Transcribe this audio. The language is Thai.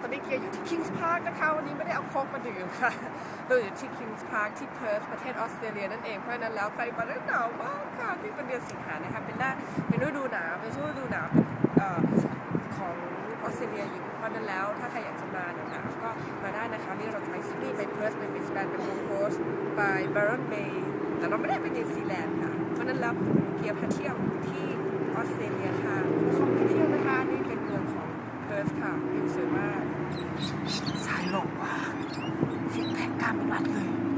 ตอนนี้เกียร์อยู่ที่ Kings Park นะคะ วันนี้ไม่ได้เอาโค้กมาดื่มค่ะเราอยู่ที่ Kings Park ที่เพิร์ธประเทศออสเตรเลียนั่นเอง เพราะนั้นแล้วใครมาแล้วหนาวมากค่ะที่เป็นเดือนสิงหานะคะเป็นหน้าเป็นฤดูหนาวเป็นช่วงฤดูหนาวเอ่อของออสเตรเลียอยู่เพราะนั้นแล้วถ้าใครอยากจะมาหนาวๆก็มาได้นะคะนี่เราจะไปซิดนีย์ไปเพิร์ธไปบริสเบนไป Gold Coast ไป Byron Bay แต่เราไม่ได้ไปนิวซีแลนด์ค่ะเพราะนั้นแล้วเกียร์พาเที่ยวที่ออสเตรเลียค่ะของไปเที่ยวนะคะนี่เป็นเมืองของเพิร์ธค่ะวิวสวยมาก สา